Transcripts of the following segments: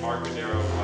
Mark Madero.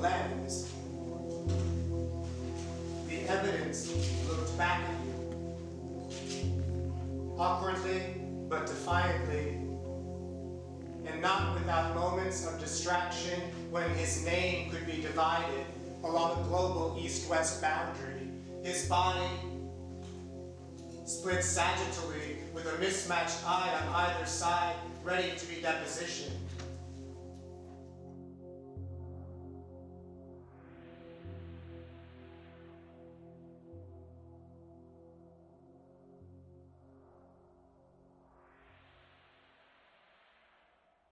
lens, the evidence looked back at you, awkwardly but defiantly, and not without moments of distraction when his name could be divided along a global east-west boundary, his body split sagittally with a mismatched eye on either side, ready to be depositioned.